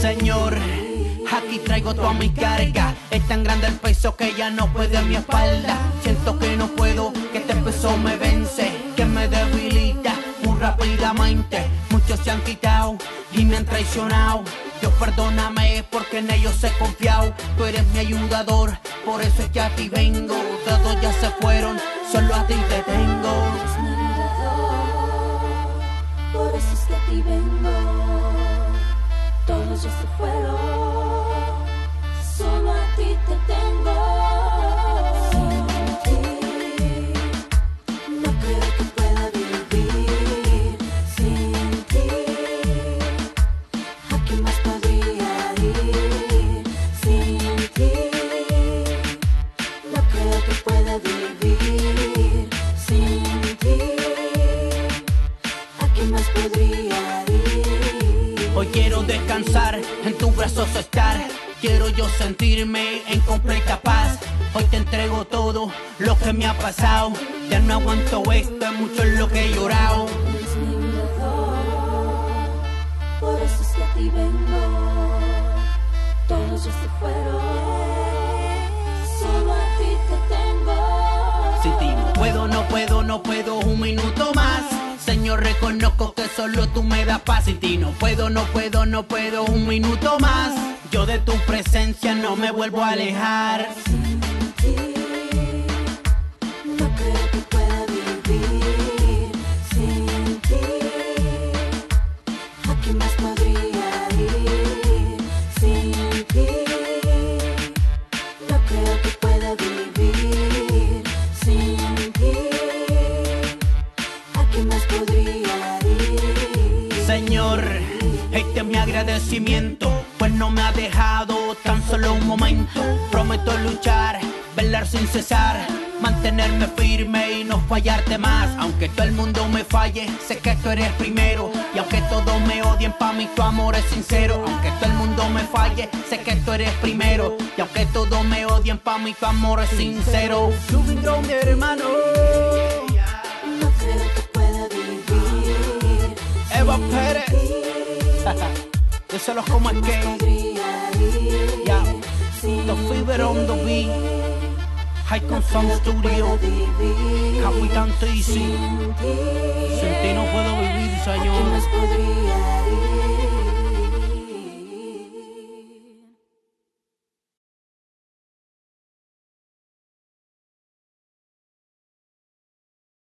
Señor, aquí traigo toda mi carga. Es tan grande el peso que ya no puede a mi espalda. Siento que no puedo, que este peso me vence, que me debilita muy rápidamente. Muchos se han quitado y me han traicionado. Dios perdóname porque en ellos he confiado. Tú eres mi ayudador, por eso es que a ti vengo. Todos ya se fueron, solo a ti te ti vengo. Todos ya se fueron, podría ir? Hoy quiero descansar, en tus brazos estar. Quiero yo sentirme en completa paz. Hoy te entrego todo lo que me ha pasado. Ya no aguanto esto, es mucho lo que he llorado. Eres mi ayudador, por eso es que a ti vengo. Todos ya se fueron, no puedo, un minuto más. Señor, reconozco que solo tú me das paz. Sin ti no puedo, no puedo, no puedo un minuto más. Yo de tu presencia no me vuelvo a alejar. Agradecimiento, pues no me ha dejado tan solo un momento. Prometo luchar, velar sin cesar, mantenerme firme y no fallarte más. Aunque todo el mundo me falle, sé que tú eres primero. Y aunque todos me odien, pa' mí tu amor es sincero. Aunque todo el mundo me falle, sé que tú eres primero. Y aunque todos me odien, pa' mí tu amor es sincero. Subindrón, mi hermano. No creo que pueda vivir. Eva Pérez. Yo sé los como es que. Ya. The Fever on the beat. High con Sound pueda Studio. vivir Capitán Tizzy. sin ti. No puedo vivir, ¿A quién señor.